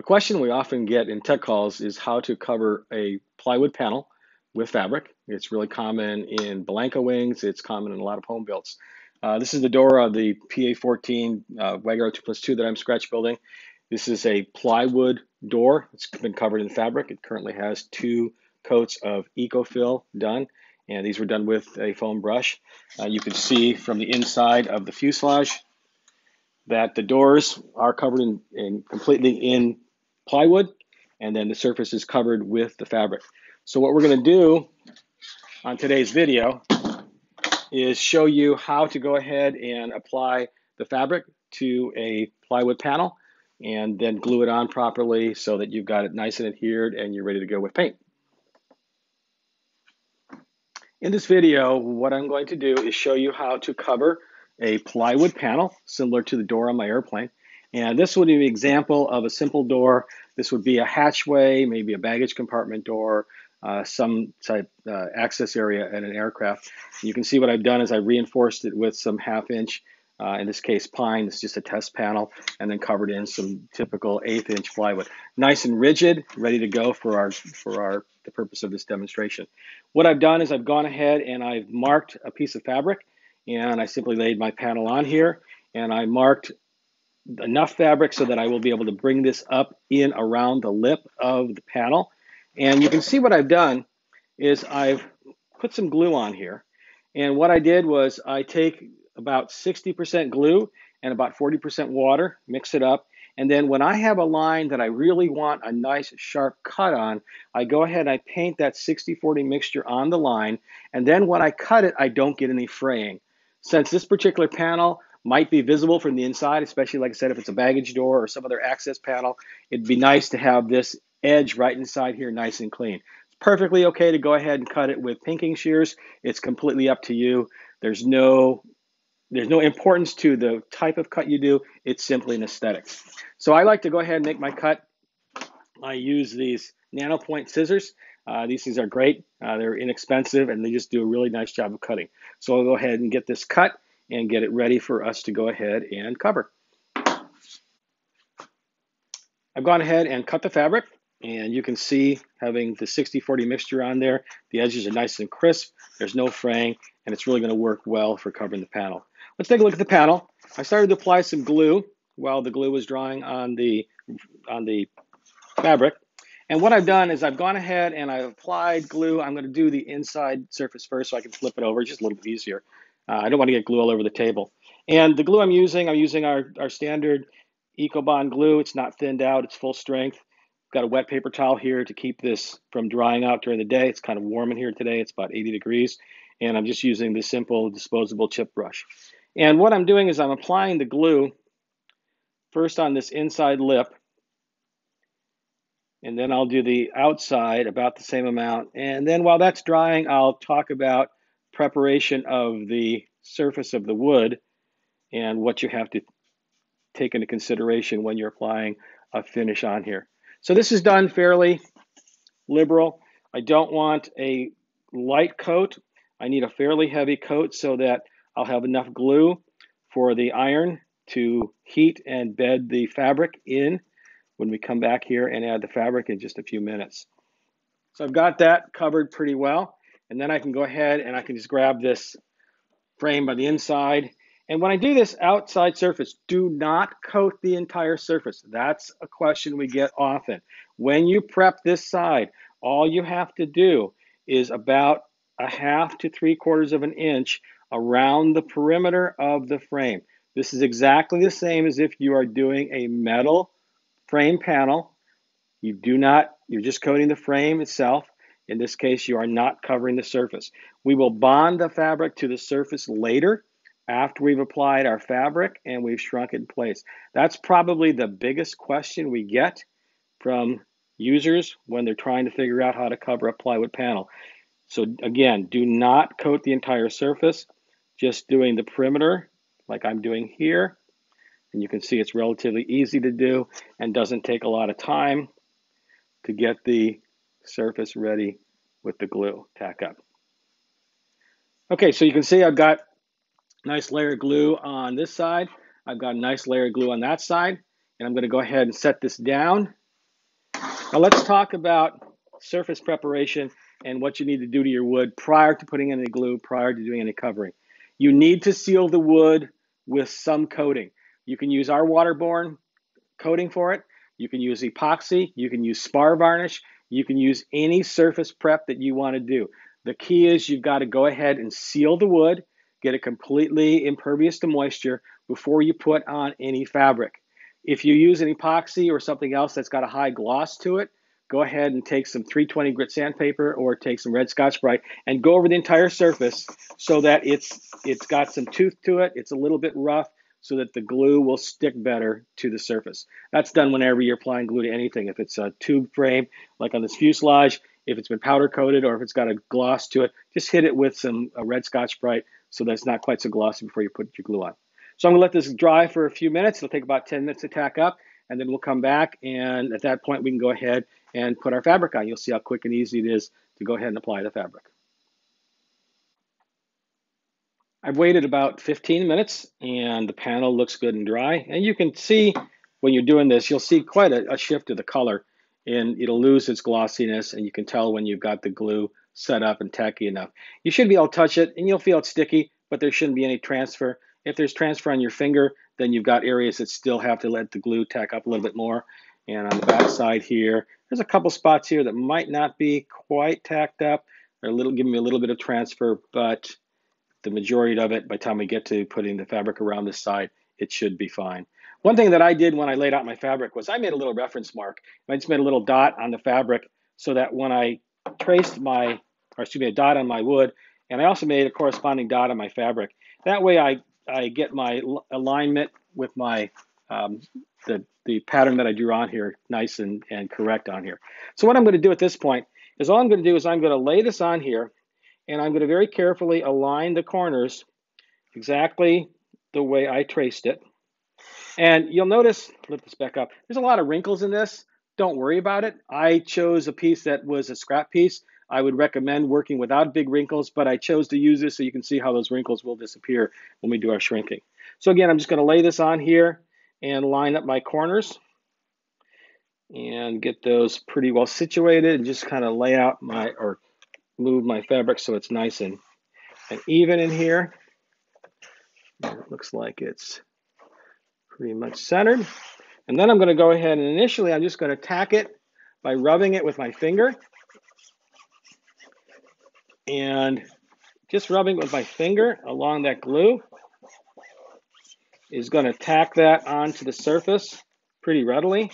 A question we often get in tech calls is how to cover a plywood panel with fabric. It's really common in Bellanca wings. It's common in a lot of home builds. Uh, this is the door of the PA14 uh, Wag-Aero 2 plus 2 that I'm scratch building. This is a plywood door. It's been covered in fabric. It currently has two coats of EkoFill done, and these were done with a foam brush. Uh, you can see from the inside of the fuselage that the doors are covered in, in completely in plywood, and then the surface is covered with the fabric. So what we're going to do on today's video is show you how to go ahead and apply the fabric to a plywood panel and then glue it on properly so that you've got it nice and adhered and you're ready to go with paint. In this video, what I'm going to do is show you how to cover a plywood panel similar to the door on my airplane. And this would be an example of a simple door. This would be a hatchway, maybe a baggage compartment door, uh, some type uh, access area in an aircraft. You can see what I've done is I reinforced it with some half inch, uh, in this case pine, it's just a test panel, and then covered in some typical eighth inch plywood. Nice and rigid, ready to go for our, for our, the purpose of this demonstration. What I've done is I've gone ahead and I've marked a piece of fabric and I simply laid my panel on here and I marked enough fabric so that I will be able to bring this up in around the lip of the panel. And you can see what I've done is I've put some glue on here. And what I did was I take about 60% glue and about 40% water, mix it up. And then when I have a line that I really want a nice sharp cut on, I go ahead and I paint that 60-40 mixture on the line. And then when I cut it, I don't get any fraying. Since this particular panel might be visible from the inside, especially like I said, if it's a baggage door or some other access panel, it'd be nice to have this edge right inside here nice and clean. It's perfectly okay to go ahead and cut it with pinking shears. It's completely up to you. There's no there's no importance to the type of cut you do. It's simply an aesthetics. So I like to go ahead and make my cut. I use these NanoPoint scissors. Uh, these things are great. Uh, they're inexpensive and they just do a really nice job of cutting. So I'll go ahead and get this cut and get it ready for us to go ahead and cover. I've gone ahead and cut the fabric and you can see having the 60-40 mixture on there, the edges are nice and crisp, there's no fraying, and it's really gonna work well for covering the panel. Let's take a look at the panel. I started to apply some glue while the glue was drying on the, on the fabric. And what I've done is I've gone ahead and I've applied glue. I'm to do the inside surface first so I can flip it over, just a little bit easier. Uh, I don't want to get glue all over the table. And the glue I'm using, I'm using our, our standard EkoBond glue. It's not thinned out, it's full strength. Got a wet paper towel here to keep this from drying out during the day. It's kind of warm in here today. It's about 80 degrees. And I'm just using this simple disposable chip brush. And what I'm doing is I'm applying the glue first on this inside lip and then I'll do the outside about the same amount. And then while that's drying, I'll talk about preparation of the surface of the wood and what you have to take into consideration when you're applying a finish on here. So this is done fairly liberal. I don't want a light coat. I need a fairly heavy coat so that I'll have enough glue for the iron to heat and bed the fabric in when we come back here and add the fabric in just a few minutes. So I've got that covered pretty well. And then I can go ahead and I can just grab this frame by the inside. And when I do this outside surface, do not coat the entire surface. That's a question we get often. When you prep this side, all you have to do is about a half to three quarters of an inch around the perimeter of the frame. This is exactly the same as if you are doing a metal frame panel. You do not, you're just coating the frame itself. In this case, you are not covering the surface. We will bond the fabric to the surface later after we've applied our fabric and we've shrunk it in place. That's probably the biggest question we get from users when they're trying to figure out how to cover a plywood panel. So again, do not coat the entire surface, just doing the perimeter like I'm doing here and you can see it's relatively easy to do and doesn't take a lot of time to get the surface ready with the glue tack up. Okay, so you can see I've got nice layer of glue on this side. I've got a nice layer of glue on that side. And I'm going to go ahead and set this down Now let's talk about surface preparation and what you need to do to your wood prior to putting any glue, prior to doing any covering. You need to seal the wood with some coating. You can use our waterborne coating for it. You can use epoxy. You can use spar varnish. You can use any surface prep that you want to do. The key is you've got to go ahead and seal the wood, get it completely impervious to moisture before you put on any fabric. If you use an epoxy or something else that's got a high gloss to it, go ahead and take some 320 grit sandpaper or take some red Scotch-Brite and go over the entire surface so that it's it's got some tooth to it, it's a little bit rough so that the glue will stick better to the surface. That's done whenever you're applying glue to anything. If it's a tube frame, like on this fuselage, if it's been powder coated or if it's got a gloss to it, just hit it with some red Scotch-Brite so that it's not quite so glossy before you put your glue on. So I'm gonna let this dry for a few minutes. It'll take about 10 minutes to tack up and then we'll come back and at that point we can go ahead and put our fabric on. You'll see how quick and easy it is to go ahead and apply the fabric. I've waited about 15 minutes and the panel looks good and dry. And you can see when you're doing this, you'll see quite a, a shift to the color and it'll lose its glossiness and you can tell when you've got the glue set up and tacky enough. You should be able to touch it and you'll feel it sticky, but there shouldn't be any transfer. If there's transfer on your finger, then you've got areas that still have to let the glue tack up a little bit more. And on the back side here, there's a couple spots here that might not be quite tacked up or a little, giving me a little bit of transfer, but the majority of it, by the time we get to putting the fabric around this side, it should be fine. One thing that I did when I laid out my fabric was I made a little reference mark. I just made a little dot on the fabric so that when I traced my, or excuse me, a dot on my wood, and I also made a corresponding dot on my fabric. That way I, I get my alignment with my, um, the, the pattern that I drew on here nice and, and correct on here. So what I'm going to do at this point is all I'm going to do is I'm going to lay this on here and I'm going to very carefully align the corners exactly the way I traced it. And you'll notice, lift this back up, there's a lot of wrinkles in this. Don't worry about it. I chose a piece that was a scrap piece. I would recommend working without big wrinkles, but I chose to use this so you can see how those wrinkles will disappear when we do our shrinking. So again, I'm just going to lay this on here and line up my corners and get those pretty well situated and just kind of lay out my, or move my fabric so it's nice and, and even in here. it looks like it's pretty much centered. And then I'm going to go ahead and initially I'm just going to tack it by rubbing it with my finger. And just rubbing with my finger along that glue is going to tack that onto the surface pretty readily.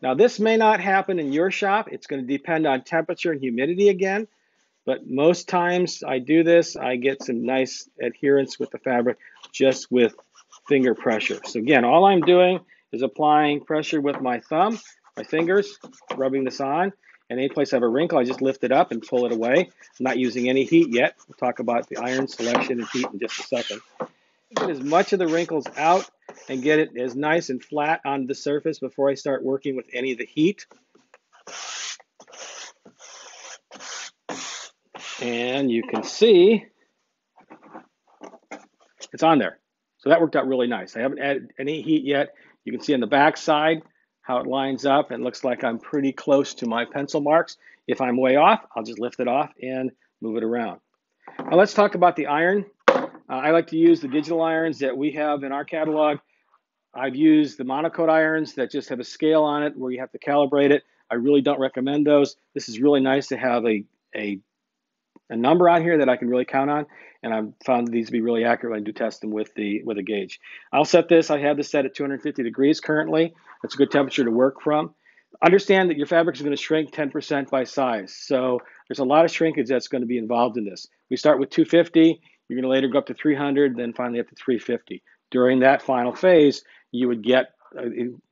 Now this may not happen in your shop. It's going to depend on temperature and humidity again. But most times I do this, I get some nice adherence with the fabric just with finger pressure. So again, all I'm doing is applying pressure with my thumb, my fingers, rubbing this on. And any place I have a wrinkle, I just lift it up and pull it away. I'm not using any heat yet. We'll talk about the iron selection and heat in just a second. Get as much of the wrinkles out and get it as nice and flat on the surface before I start working with any of the heat. And you can see it's on there. So that worked out really nice. I haven't added any heat yet. You can see on the back side how it lines up. It looks like I'm pretty close to my pencil marks. If I'm way off, I'll just lift it off and move it around. Now let's talk about the iron. Uh, I like to use the digital irons that we have in our catalog. I've used the MonoKote irons that just have a scale on it where you have to calibrate it. I really don't recommend those. This is really nice to have a, a a number on here that I can really count on, and I've found these to be really accurate when I do test them with the with a gauge. I'll set this. I have this set at 250 degrees currently. That's a good temperature to work from. Understand that your fabric is going to shrink 10% by size, so there's a lot of shrinkage that's going to be involved in this. We start with 250. You're going to later go up to 300, then finally up to 350. During that final phase, you would get uh,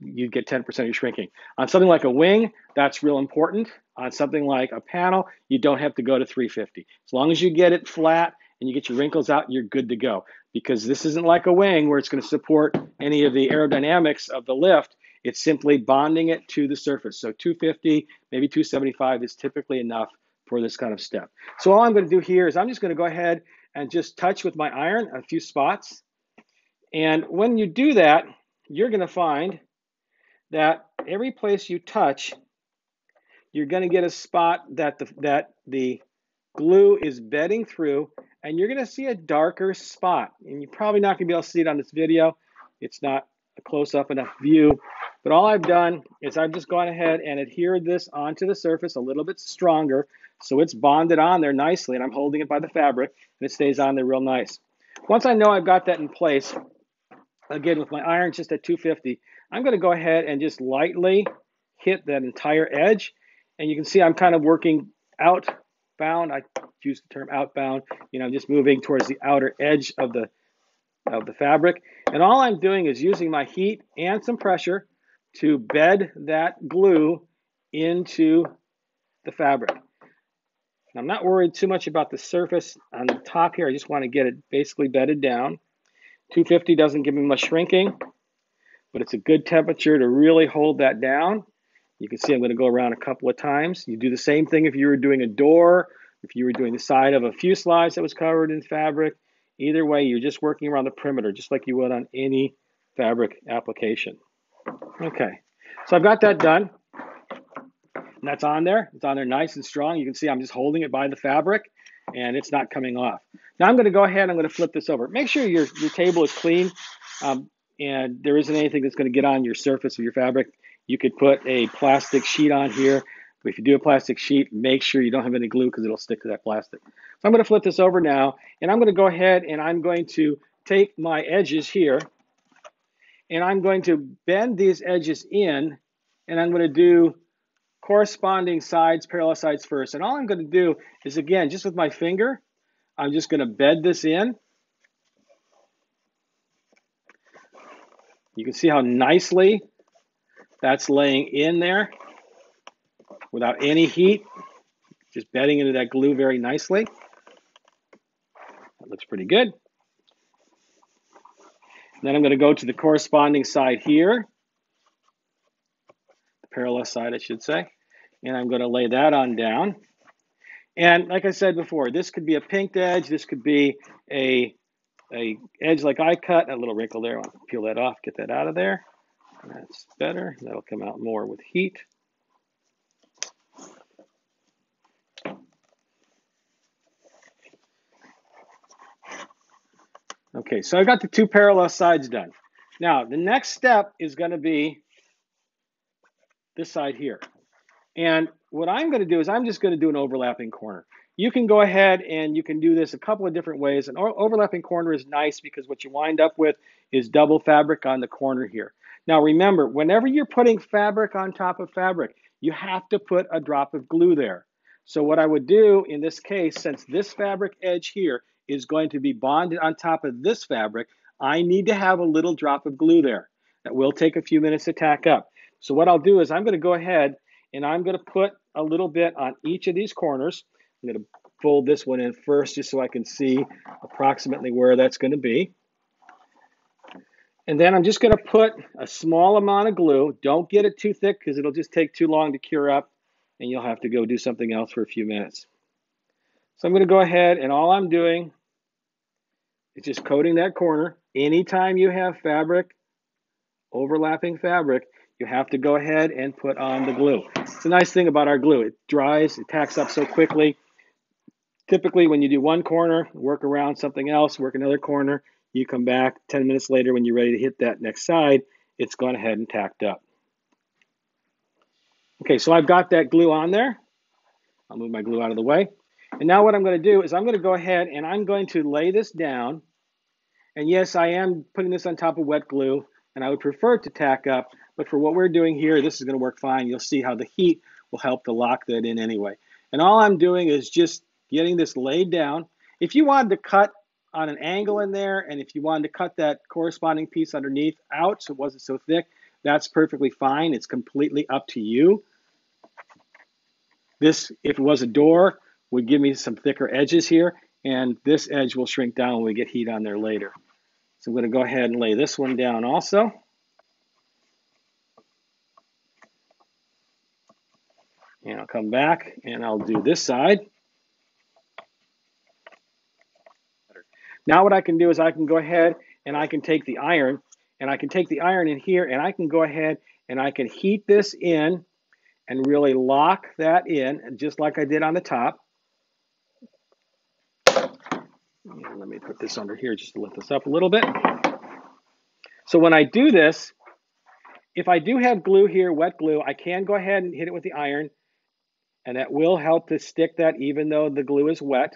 you get 10% of your shrinking. On something like a wing, that's real important. On something like a panel, you don't have to go to 350. As long as you get it flat and you get your wrinkles out, you're good to go. Because this isn't like a wing where it's going to support any of the aerodynamics of the lift. It's simply bonding it to the surface. So 250, maybe 275 is typically enough for this kind of step. So all I'm going to do here is I'm just going to go ahead and just touch with my iron a few spots. And when you do that, you're going to find that every place you touch you're going to get a spot that the, that the glue is bedding through, and you're going to see a darker spot. And you're probably not going to be able to see it on this video. It's not a close up enough view. But all I've done is I've just gone ahead and adhered this onto the surface a little bit stronger so it's bonded on there nicely and I'm holding it by the fabric and it stays on there real nice. Once I know I've got that in place, again with my iron just at 250, I'm going to go ahead and just lightly hit that entire edge and you can see I'm kind of working outbound. I use the term outbound. You know, I'm just moving towards the outer edge of the of the fabric. And all I'm doing is using my heat and some pressure to bed that glue into the fabric. I'm not worried too much about the surface on the top here. I just want to get it basically bedded down. 250 doesn't give me much shrinking, but it's a good temperature to really hold that down. You can see I'm going to go around a couple of times. You do the same thing if you were doing a door, if you were doing the side of a fuselage that was covered in fabric. Either way, you're just working around the perimeter, just like you would on any fabric application. Okay, so I've got that done. And that's on there. It's on there nice and strong. You can see I'm just holding it by the fabric and it's not coming off. Now I'm going to go ahead I'm going to flip this over. Make sure your, your table is clean um, and there isn't anything that's going to get on your surface of your fabric. You could put a plastic sheet on here. But if you do a plastic sheet, make sure you don't have any glue because it'll stick to that plastic. So I'm going to flip this over now and I'm going to go ahead and I'm going to take my edges here and I'm going to bend these edges in and I'm going to do corresponding sides, parallel sides first. And all I'm going to do is, again, just with my finger, I'm just going to bed this in. You can see how nicely that's laying in there without any heat, just bedding into that glue very nicely. That looks pretty good. Then I'm going to go to the corresponding side here, the parallel side, I should say and I'm going to lay that on down. And like I said before, this could be a pinked edge. This could be a, a edge like I cut. A little wrinkle there. I'll peel that off, get that out of there. That's better. That'll come out more with heat. Okay, so I got the two parallel sides done. Now, the next step is going to be this side here. And what I'm going to do is I'm just going to do an overlapping corner. You can go ahead and you can do this a couple of different ways. An overlapping corner is nice because what you wind up with is double fabric on the corner here. Now remember, whenever you're putting fabric on top of fabric, you have to put a drop of glue there. So what I would do in this case, since this fabric edge here is going to be bonded on top of this fabric, I need to have a little drop of glue there. That will take a few minutes to tack up. So what I'll do is I'm going to go ahead and I'm going to put a little bit on each of these corners. I'm going to fold this one in first just so I can see approximately where that's going to be. And then I'm just going to put a small amount of glue. Don't get it too thick because it'll just take too long to cure up and you'll have to go do something else for a few minutes. So I'm going to go ahead and all I'm doing is just coating that corner. Anytime you have fabric, overlapping fabric, you have to go ahead and put on the glue. It's a nice thing about our glue. It dries, it tacks up so quickly. Typically, when you do one corner, work around something else, work another corner, you come back 10 minutes later when you're ready to hit that next side, it's gone ahead and tacked up. Okay, so I've got that glue on there. I'll move my glue out of the way. And now what I'm going to do is I'm going to go ahead and I'm going to lay this down. And yes, I am putting this on top of wet glue, and I would prefer to tack up, but for what we're doing here, this is going to work fine. You'll see how the heat will help to lock that in anyway. And all I'm doing is just getting this laid down. If you wanted to cut on an angle in there, and if you wanted to cut that corresponding piece underneath out so it wasn't so thick, that's perfectly fine. It's completely up to you. This, if it was a door, would give me some thicker edges here, and this edge will shrink down when we get heat on there later. So I'm going to go ahead and lay this one down also. And I'll come back and I'll do this side. Now what I can do is I can go ahead and I can take the iron and I can take the iron in here and I can go ahead and I can heat this in and really lock that in, just like I did on the top. And let me put this under here just to lift this up a little bit. So when I do this, if I do have glue here, wet glue, I can go ahead and hit it with the iron, and that will help to stick that even though the glue is wet.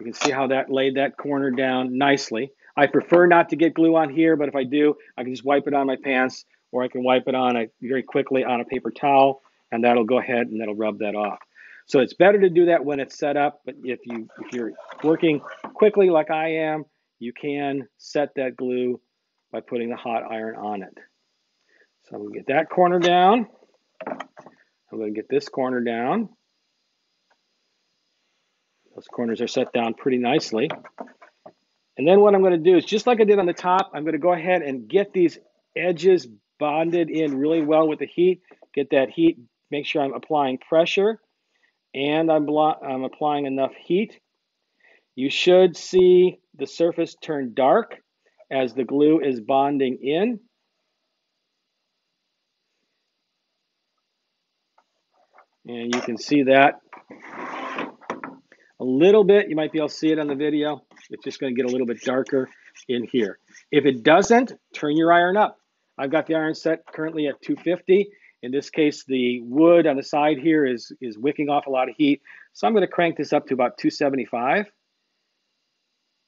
You can see how that laid that corner down nicely. I prefer not to get glue on here, but if I do, I can just wipe it on my pants, or I can wipe it on a, very quickly on a paper towel, and that'll go ahead and that'll rub that off. So it's better to do that when it's set up, but if you if you're working quickly like I am, you can set that glue by putting the hot iron on it. So I'm to get that corner down. I'm to get this corner down. Those corners are set down pretty nicely. And then what I'm to do is just like I did on the top, I'm to go ahead and get these edges bonded in really well with the heat. Get that heat, make sure I'm applying pressure and I'm, I'm applying enough heat. You should see the surface turn dark as the glue is bonding in. And you can see that a little bit. You might be able to see it on the video. It's just going to get a little bit darker in here. If it doesn't, turn your iron up. I've got the iron set currently at 250. In this case, the wood on the side here is, is wicking off a lot of heat. So I'm going to crank this up to about 275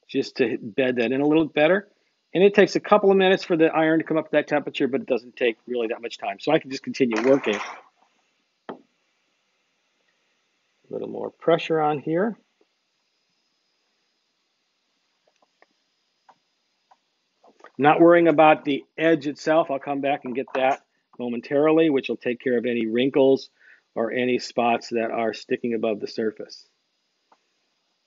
just to bed that in a little better. And it takes a couple of minutes for the iron to come up to that temperature, but it doesn't take really that much time. So I can just continue working. A little more pressure on here. Not worrying about the edge itself. I'll come back and get that momentarily, which will take care of any wrinkles or any spots that are sticking above the surface.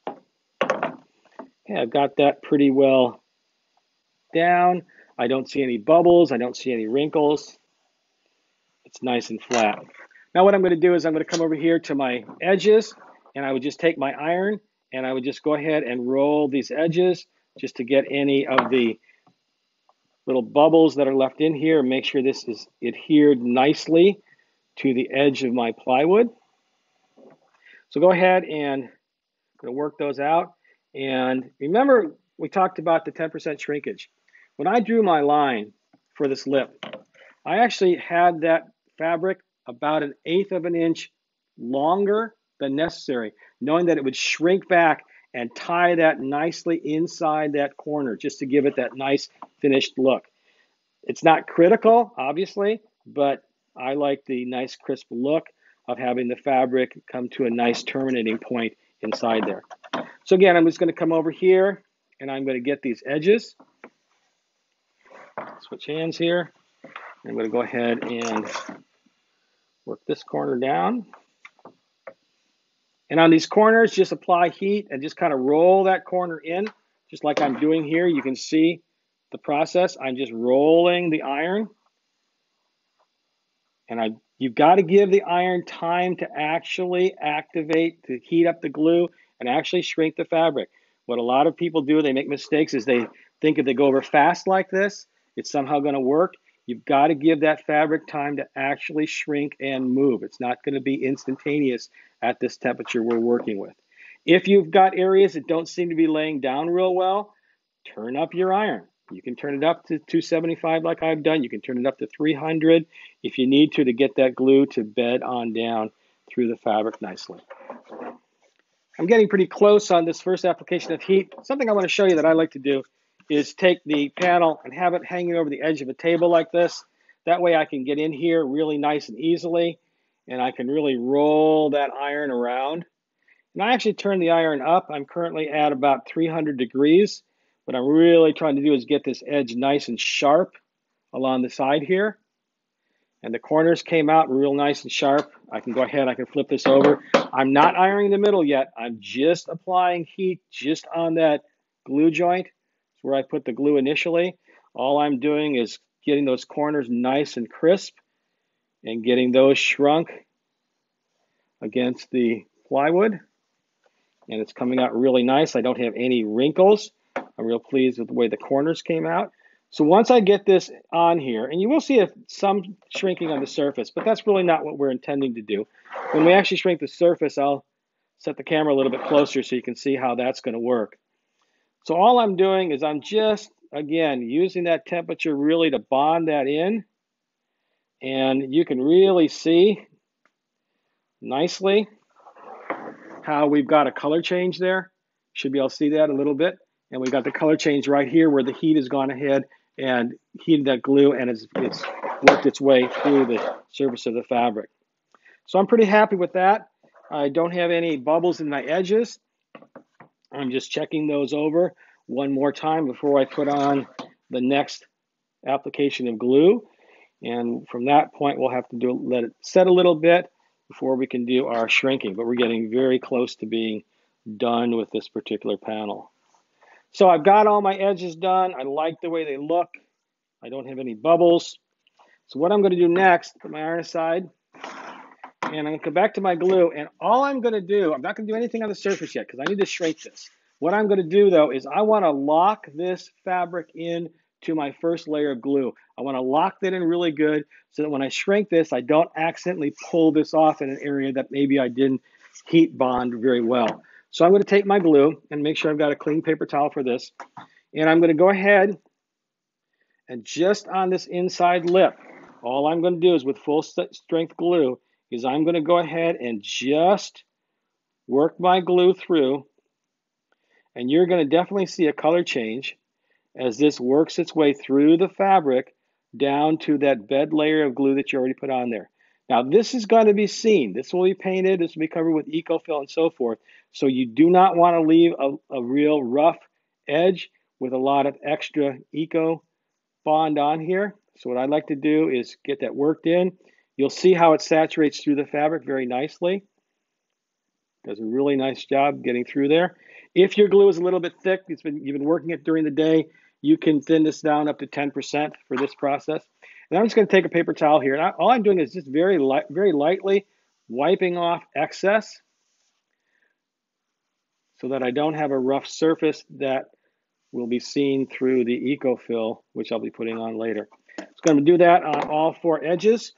Okay, I've got that pretty well down. I don't see any bubbles. I don't see any wrinkles. It's nice and flat. Now what I'm going to do is I'm going to come over here to my edges and I would just take my iron and I would just go ahead and roll these edges just to get any of the little bubbles that are left in here. Make sure this is adhered nicely to the edge of my plywood. So go ahead and to work those out. And remember, we talked about the 10% shrinkage. When I drew my line for this lip, I actually had that fabric about an eighth of an inch longer than necessary, knowing that it would shrink back and tie that nicely inside that corner just to give it that nice finished look. It's not critical, obviously, but I like the nice crisp look of having the fabric come to a nice terminating point inside there. So again, I'm just going to come over here and I'm going to get these edges switch hands here. I'm going to go ahead and work this corner down. And on these corners, just apply heat and just kind of roll that corner in, just like I'm doing here. You can see the process. I'm just rolling the iron. And I, you've got to give the iron time to actually activate, to heat up the glue and actually shrink the fabric. What a lot of people do, they make mistakes, is they think if they go over fast like this, it's somehow going to work. You've got to give that fabric time to actually shrink and move. It's not going to be instantaneous at this temperature we're working with. If you've got areas that don't seem to be laying down real well, turn up your iron. You can turn it up to 275 like I've done. You can turn it up to 300 if you need to to get that glue to bed on down through the fabric nicely. I'm getting pretty close on this first application of heat. Something I want to show you that I like to do is take the panel and have it hanging over the edge of a table like this. That way I can get in here really nice and easily and I can really roll that iron around. And I actually turn the iron up. I'm currently at about 300 degrees. What I'm really trying to do is get this edge nice and sharp along the side here. And the corners came out real nice and sharp. I can go ahead, I can flip this over. I'm not ironing the middle yet. I'm just applying heat just on that glue joint It's where I put the glue initially. All I'm doing is getting those corners nice and crisp and getting those shrunk against the plywood. And it's coming out really nice. I don't have any wrinkles. I'm real pleased with the way the corners came out. So once I get this on here, and you will see some shrinking on the surface, but that's really not what we're intending to do. When we actually shrink the surface, I'll set the camera a little bit closer so you can see how that's going to work. So all I'm doing is I'm just, again, using that temperature really to bond that in. And you can really see nicely how we've got a color change there. Should be able to see that a little bit. And we've got the color change right here where the heat has gone ahead and heated that glue and it's, it's worked its way through the surface of the fabric. So I'm pretty happy with that. I don't have any bubbles in my edges. I'm just checking those over one more time before I put on the next application of glue. And from that point, we'll have to do let it set a little bit before we can do our shrinking. But we're getting very close to being done with this particular panel. So I've got all my edges done. I like the way they look. I don't have any bubbles. So what I'm going to do next, put my iron aside, and I'm going to come back to my glue. And all I'm going to do, I'm not going to do anything on the surface yet because I need to shrink this. What I'm going to do though is I want to lock this fabric in to my first layer of glue. I want to lock that in really good so that when I shrink this, I don't accidentally pull this off in an area that maybe I didn't heat bond very well. So I'm going to take my glue and make sure I've got a clean paper towel for this. And I'm going to go ahead and just on this inside lip, all I'm going to do is with full strength glue is I'm going to go ahead and just work my glue through. And you're going to definitely see a color change as this works its way through the fabric down to that bed layer of glue that you already put on there. Now this is going to be seen. This will be painted. This will be covered with EkoFill and so forth. So you do not want to leave a, a real rough edge with a lot of extra Eco bond on here. So what I'd like to do is get that worked in. You'll see how it saturates through the fabric very nicely. Does a really nice job getting through there. If your glue is a little bit thick, it's been, you've been working it during the day, you can thin this down up to 10% for this process. And I'm just going to take a paper towel here. And I, all I'm doing is just very, light, very lightly wiping off excess so that I don't have a rough surface that will be seen through the EkoFill, which I'll be putting on later. I'm going to do that on all four edges.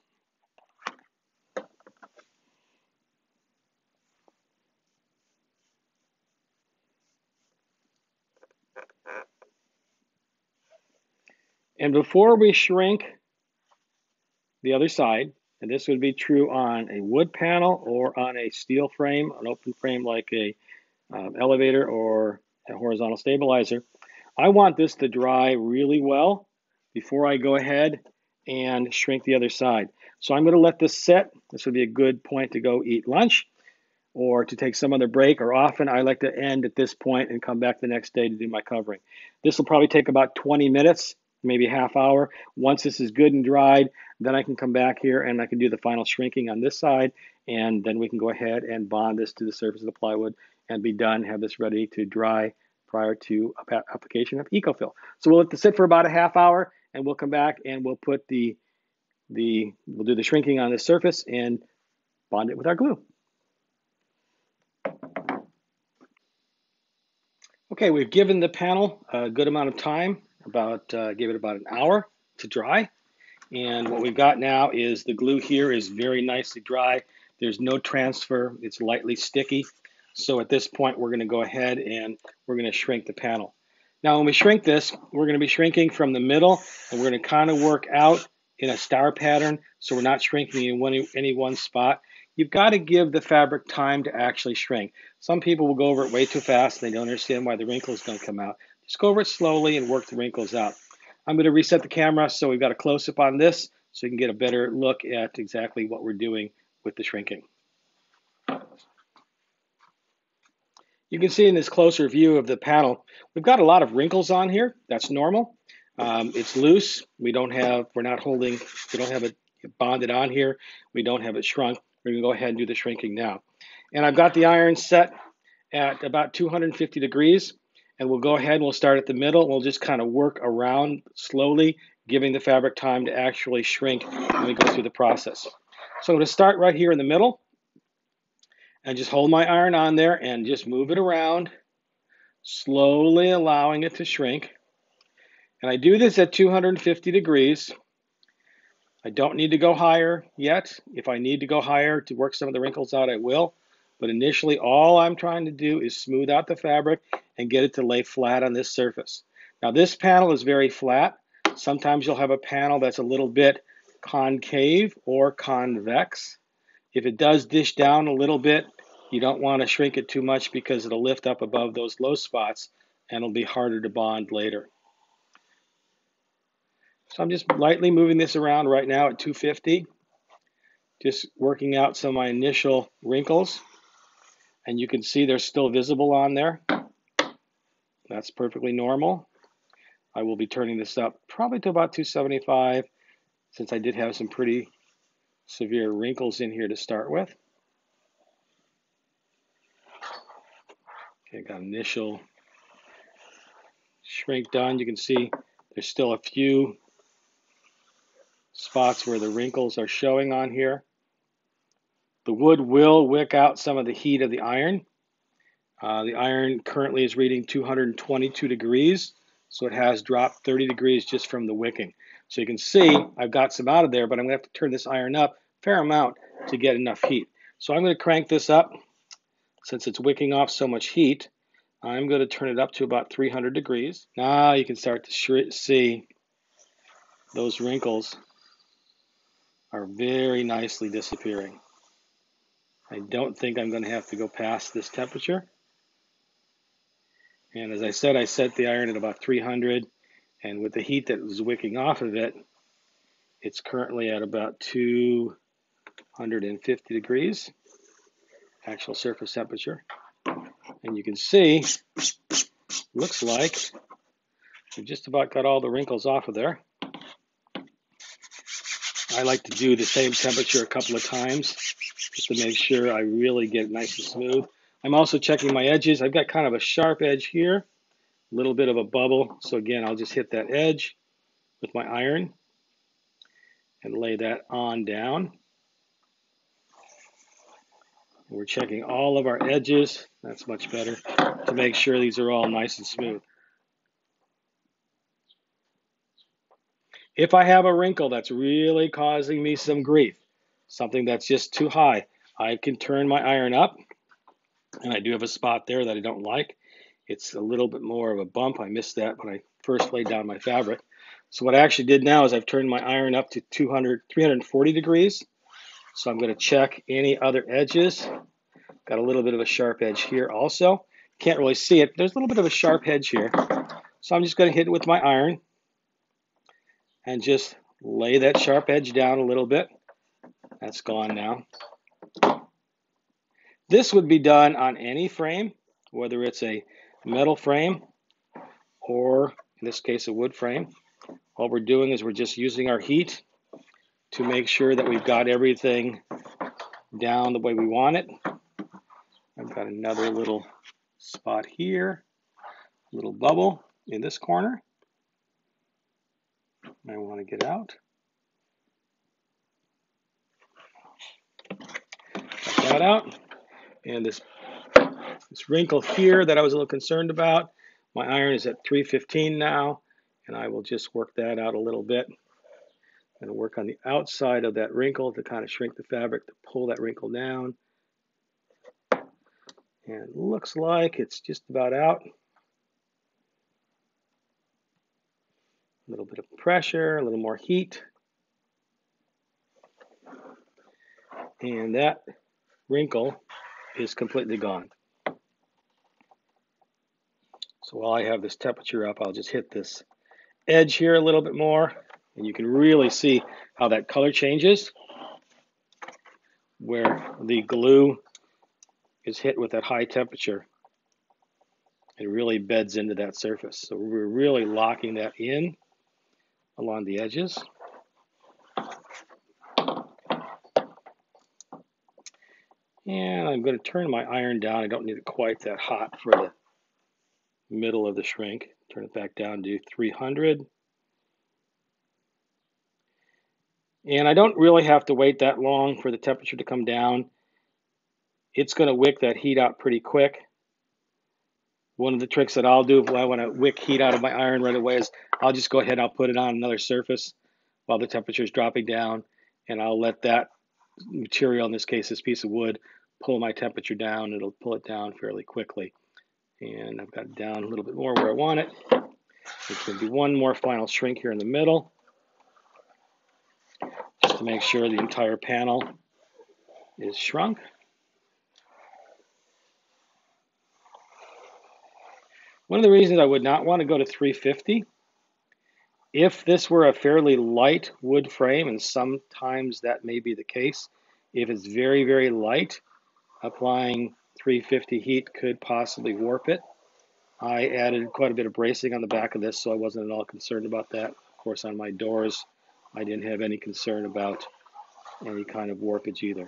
And before we shrink the other side, and this would be true on a wood panel or on a steel frame, an open frame like a um, elevator or a horizontal stabilizer, I want this to dry really well before I go ahead and shrink the other side. So I'm going to let this set. This would be a good point to go eat lunch or to take some other break, or often I like to end at this point and come back the next day to do my covering. This will probably take about 20 minutes maybe half hour. Once this is good and dried, then I can come back here and I can do the final shrinking on this side, and then we can go ahead and bond this to the surface of the plywood and be done, have this ready to dry prior to application of EkoFill. So we'll let this sit for about a half hour, and we'll come back and we'll put the, the we'll do the shrinking on the surface and bond it with our glue. Okay, we've given the panel a good amount of time about uh, give it about an hour to dry. And what we've got now is the glue here is very nicely dry. There's no transfer. It's lightly sticky. So at this point, we're going to go ahead and we're going to shrink the panel. Now, when we shrink this, we're going to be shrinking from the middle, and we're going to kind of work out in a star pattern, so we're not shrinking in one, any one spot. You've got to give the fabric time to actually shrink. Some people will go over it way too fast, and they don't understand why the wrinkles don't come out. Just go over it slowly and work the wrinkles out. I'm going to reset the camera so we've got a close-up on this so you can get a better look at exactly what we're doing with the shrinking. You can see in this closer view of the panel, we've got a lot of wrinkles on here. That's normal. Um, it's loose. We don't have, we're not holding, we don't have it bonded on here. We don't have it shrunk. We're going to go ahead and do the shrinking now. And I've got the iron set at about 250 degrees and we'll go ahead and we'll start at the middle. And we'll just kind of work around slowly, giving the fabric time to actually shrink when we go through the process. So I'm going to start right here in the middle and just hold my iron on there and just move it around, slowly allowing it to shrink. And I do this at 250 degrees. I don't need to go higher yet. If I need to go higher to work some of the wrinkles out, I will. But initially, all I'm trying to do is smooth out the fabric and get it to lay flat on this surface. Now, this panel is very flat. Sometimes you'll have a panel that's a little bit concave or convex. If it does dish down a little bit, you don't want to shrink it too much because it'll lift up above those low spots and it'll be harder to bond later. So I'm just lightly moving this around right now at 250, just working out some of my initial wrinkles. And you can see they're still visible on there. That's perfectly normal. I will be turning this up probably to about 275 since I did have some pretty severe wrinkles in here to start with. Okay, got initial shrink done. You can see there's still a few spots where the wrinkles are showing on here. The wood will wick out some of the heat of the iron. Uh, the iron currently is reading 222 degrees, so it has dropped 30 degrees just from the wicking. So you can see I've got some out of there, but I'm going to have to turn this iron up a fair amount to get enough heat. So I'm going to crank this up. Since it's wicking off so much heat, I'm going to turn it up to about 300 degrees. Now you can start to see those wrinkles are very nicely disappearing. I don't think I'm going to have to go past this temperature. And as I said, I set the iron at about 300. And with the heat that was wicking off of it, it's currently at about 250 degrees, actual surface temperature. And you can see, looks like we've just about got all the wrinkles off of there. I like to do the same temperature a couple of times just to make sure I really get nice and smooth. I'm also checking my edges. I've got kind of a sharp edge here, a little bit of a bubble. So again, I'll just hit that edge with my iron and lay that on down. We're checking all of our edges. That's much better to make sure these are all nice and smooth. If I have a wrinkle that's really causing me some grief, something that's just too high, I can turn my iron up and I do have a spot there that I don't like. It's a little bit more of a bump. I missed that when I first laid down my fabric. So what I actually did now is I've turned my iron up to 200, 340 degrees. So I'm going to check any other edges. Got a little bit of a sharp edge here also. Can't really see it. There's a little bit of a sharp edge here. So I'm just going to hit it with my iron and just lay that sharp edge down a little bit. That's gone now. This would be done on any frame, whether it's a metal frame or, in this case, a wood frame. All we're doing is we're just using our heat to make sure that we've got everything down the way we want it. I've got another little spot here, little bubble in this corner. I want to get out. Got that out. And this, this wrinkle here that I was a little concerned about, my iron is at 315 now, and I will just work that out a little bit. I'm going to work on the outside of that wrinkle to kind of shrink the fabric to pull that wrinkle down. And looks like it's just about out. A little bit of pressure, a little more heat. And that wrinkle is completely gone. So while I have this temperature up, I'll just hit this edge here a little bit more. And you can really see how that color changes where the glue is hit with that high temperature. It really beds into that surface. So we're really locking that in along the edges. And I'm going to turn my iron down. I don't need it quite that hot for the middle of the shrink. Turn it back down to 300. And I don't really have to wait that long for the temperature to come down. It's going to wick that heat out pretty quick. one of the tricks that I'll do if I want to wick heat out of my iron right away is I'll just go ahead and I'll put it on another surface while the temperature is dropping down and I'll let that material, in this case this piece of wood, pull my temperature down. It'll pull it down fairly quickly. And I've got it down a little bit more where I want it. There's going to be one more final shrink here in the middle just to make sure the entire panel is shrunk. One of the reasons I would not want to go to 350, if this were a fairly light wood frame, and sometimes that may be the case, if it's very, very light, applying 350 heat could possibly warp it. I added quite a bit of bracing on the back of this, so I wasn't at all concerned about that. Of course, on my doors, I didn't have any concern about any kind of warpage either.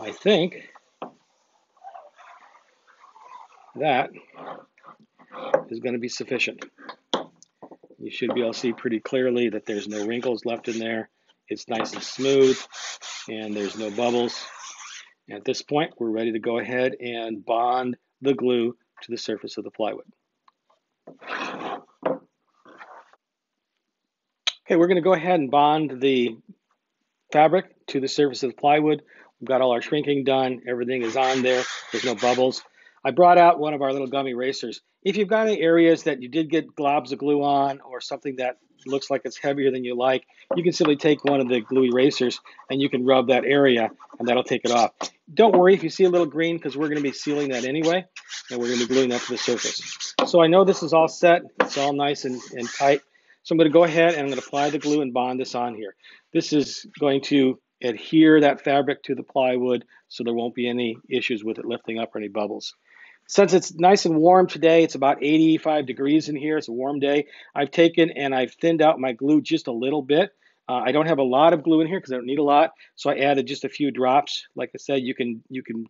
I think that is going to be sufficient. You should be able to see pretty clearly that there's no wrinkles left in there. It's nice and smooth and there's no bubbles. At this point, we're ready to go ahead and bond the glue to the surface of the plywood. Okay, we're going to go ahead and bond the fabric to the surface of the plywood. We've got all our shrinking done. Everything is on there. There's no bubbles. I brought out one of our little gum erasers. If you've got any areas that you did get globs of glue on or something that looks like it's heavier than you like, you can simply take one of the glue erasers and you can rub that area and that'll take it off. Don't worry if you see a little green because we're going to be sealing that anyway and we're going to be gluing that to the surface. So I know this is all set. It's all nice and, and tight. So I'm going to go ahead and I'm going to apply the glue and bond this on here. This is going to adhere that fabric to the plywood so there won't be any issues with it lifting up or any bubbles. Since it's nice and warm today, it's about 85 degrees in here. It's a warm day. I've taken and I've thinned out my glue just a little bit. Uh, I don't have a lot of glue in here because I don't need a lot, so I added just a few drops. Like I said, you can you can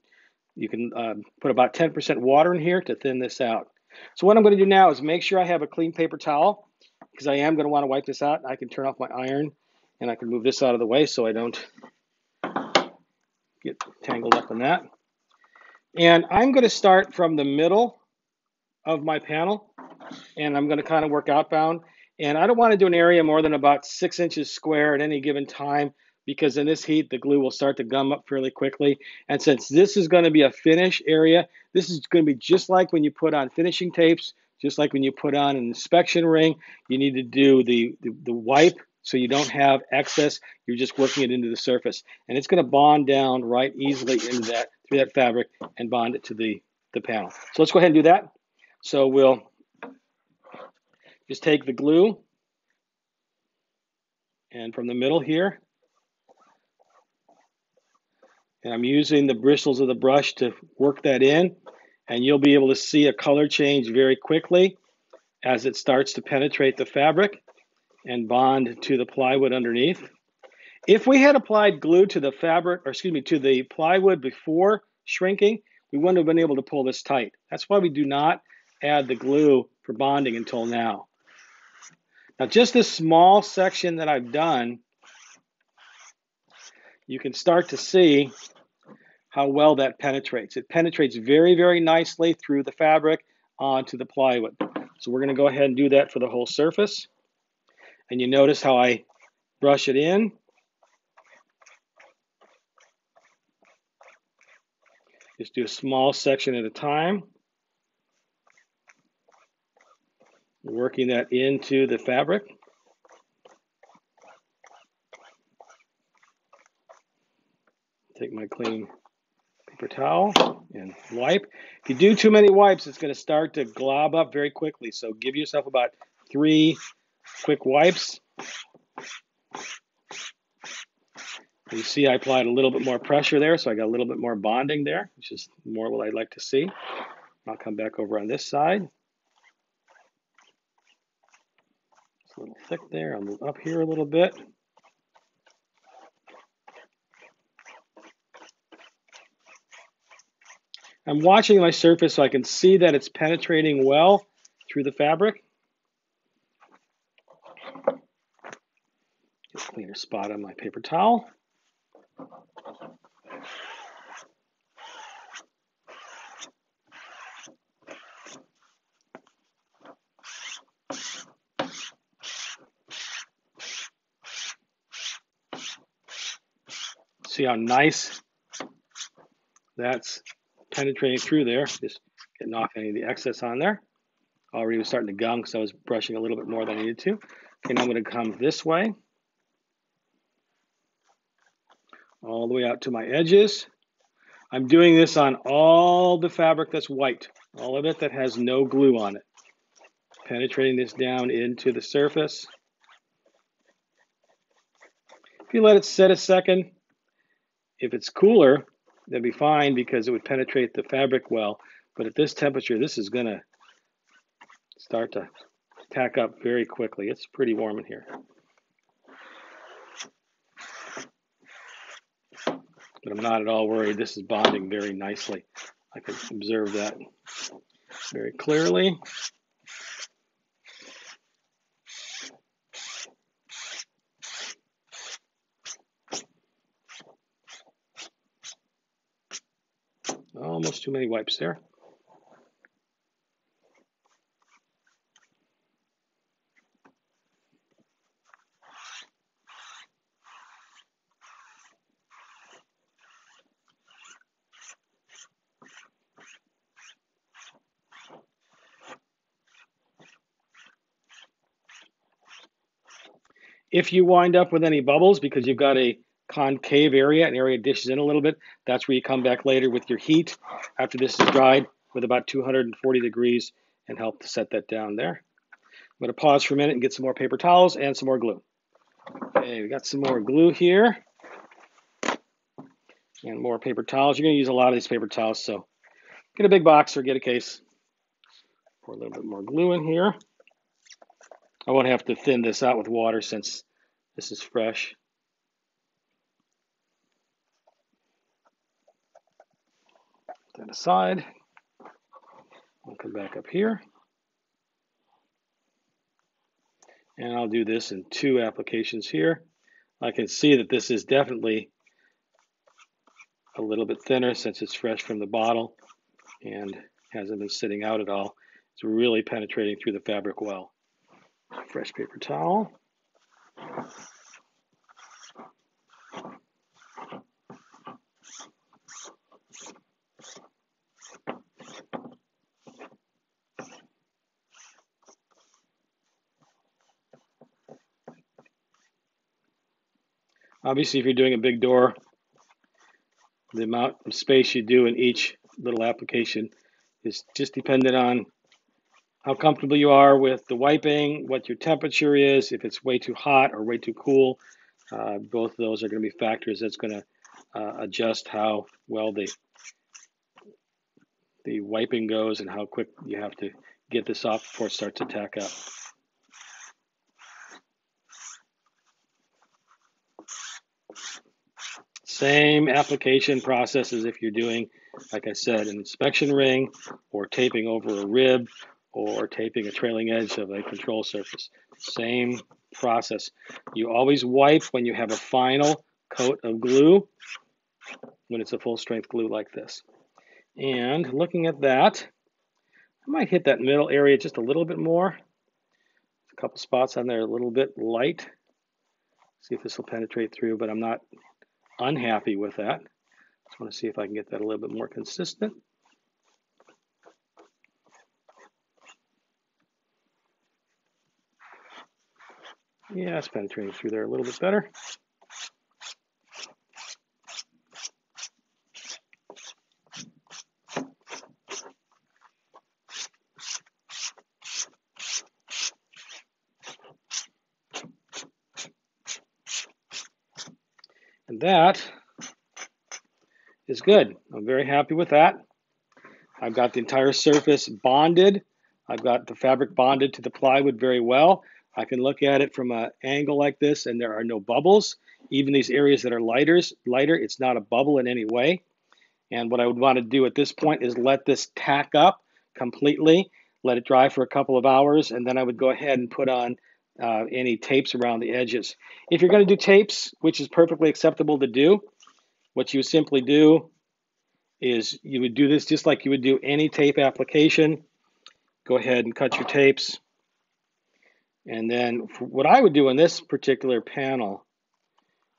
you can um, put about 10% water in here to thin this out. So what I'm going to do now is make sure I have a clean paper towel because I am going to want to wipe this out. I can turn off my iron and I can move this out of the way so I don't get tangled up in that. And I'm going to start from the middle of my panel and I'm going to kind of work outbound. And I don't want to do an area more than about six inches square at any given time because in this heat, the glue will start to gum up fairly quickly. And since this is going to be a finish area, this is going to be just like when you put on finishing tapes, just like when you put on an inspection ring, you need to do the, the, the wipe so you don't have excess. You're just working it into the surface. And it's going to bond down right easily into that through that fabric and bond it to the, the panel. So let's go ahead and do that. So we'll just take the glue and from the middle here, and I'm using the bristles of the brush to work that in, and you'll be able to see a color change very quickly as it starts to penetrate the fabric and bond to the plywood underneath. If we had applied glue to the fabric, or excuse me, to the plywood before shrinking, we wouldn't have been able to pull this tight. That's why we do not add the glue for bonding until now. Now, just this small section that I've done, you can start to see how well that penetrates. It penetrates very, very nicely through the fabric onto the plywood. So we're going to go ahead and do that for the whole surface. And you notice how I brush it in. Just do a small section at a time. Working that into the fabric. Take my clean paper towel and wipe. If you do too many wipes, it's going to start to glob up very quickly. So give yourself about three quick wipes. You see I applied a little bit more pressure there, so I got a little bit more bonding there, which is more what I'd like to see. I'll come back over on this side. It's a little thick there. I'll move up here a little bit. I'm watching my surface so I can see that it's penetrating well through the fabric. cleaner spot on my paper towel. See how nice that's penetrating through there, just getting off any of the excess on there. Already was starting to gum because I was brushing a little bit more than I needed to. Okay, now I'm going to come this way. All the way out to my edges. I'm doing this on all the fabric that's white, all of it that has no glue on it. Penetrating this down into the surface. If you let it set a second, if it's cooler, that'd be fine because it would penetrate the fabric well. But at this temperature, this is going to start to tack up very quickly. It's pretty warm in here. But I'm not at all worried. This is bonding very nicely. I can observe that very clearly. Almost too many wipes there. If you wind up with any bubbles because you've got a concave area, an area dishes in a little bit, that's where you come back later with your heat after this is dried with about 240 degrees and help to set that down there. I'm going to pause for a minute and get some more paper towels and some more glue. Okay, we got some more glue here and more paper towels. You're going to use a lot of these paper towels, so get a big box or get a case. Pour a little bit more glue in here. I won't have to thin this out with water since this is fresh. That aside. I'll come back up here. And I'll do this in two applications here. I can see that this is definitely a little bit thinner since it's fresh from the bottle and hasn't been sitting out at all. It's really penetrating through the fabric well fresh paper towel. Obviously, if you're doing a big door, the amount of space you do in each little application is just dependent on how comfortable you are with the wiping, what your temperature is, if it's way too hot or way too cool. Uh, both of those are going to be factors that's going to uh, adjust how well the the wiping goes and how quick you have to get this off before it starts to tack up. Same application process as if you're doing, like I said, an inspection ring or taping over a rib or taping a trailing edge of a control surface. Same process. You always wipe when you have a final coat of glue, when it's a full strength glue like this. And looking at that, I might hit that middle area just a little bit more. A couple spots on there a little bit light. See if this will penetrate through, but I'm not unhappy with that. Just want to see if I can get that a little bit more consistent. Yeah, it's penetrating through there a little bit better. And that is good. I'm very happy with that. I've got the entire surface bonded. I've got the fabric bonded to the plywood very well. I can look at it from an angle like this and there are no bubbles. Even these areas that are lighter, lighter, it's not a bubble in any way. And what I would want to do at this point is let this tack up completely, let it dry for a couple of hours, and then I would go ahead and put on uh, any tapes around the edges. If you're going to do tapes, which is perfectly acceptable to do, what you simply do is you would do this just like you would do any tape application. Go ahead and cut your tapes and then what I would do in this particular panel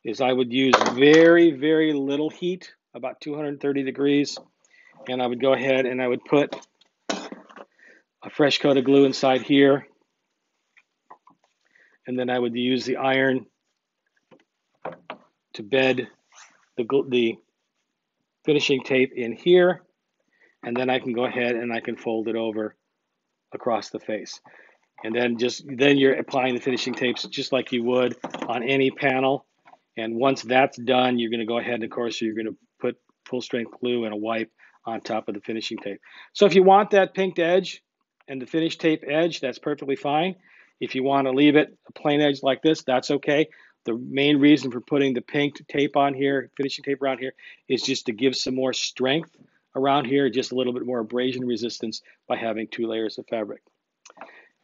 is I would use very, very little heat, about 230 degrees, and I would go ahead and I would put a fresh coat of glue inside here, and then I would use the iron to bed the, the finishing tape in here, and then I can go ahead and I can fold it over across the face. And then just then you're applying the finishing tapes just like you would on any panel. And once that's done, you're going to go ahead and of course you're going to put full strength glue and a wipe on top of the finishing tape. So if you want that pinked edge and the finish tape edge, that's perfectly fine. If you want to leave it a plain edge like this, that's okay. The main reason for putting the pink tape on here, finishing tape around here, is just to give some more strength around here, just a little bit more abrasion resistance by having two layers of fabric.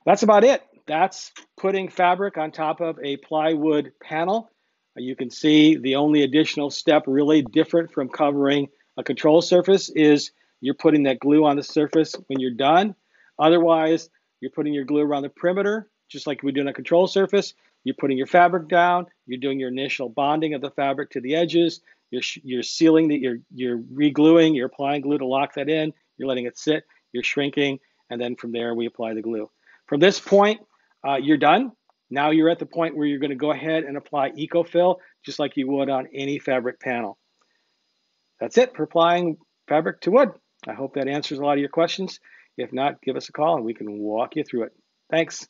That's about it. That's putting fabric on top of a plywood panel. You can see the only additional step really different from covering a control surface is you're putting that glue on the surface when you're done. Otherwise, you're putting your glue around the perimeter, just like we do on a control surface. You're putting your fabric down. You're doing your initial bonding of the fabric to the edges. You're, you're sealing that you're, you're re-gluing. You're applying glue to lock that in. You're letting it sit. You're shrinking. And then from there, we apply the glue. From this point, uh, you're done. Now you're at the point where you're going to go ahead and apply EkoFill just like you would on any fabric panel. That's it for applying fabric to wood. I hope that answers a lot of your questions. If not, give us a call and we can walk you through it. Thanks.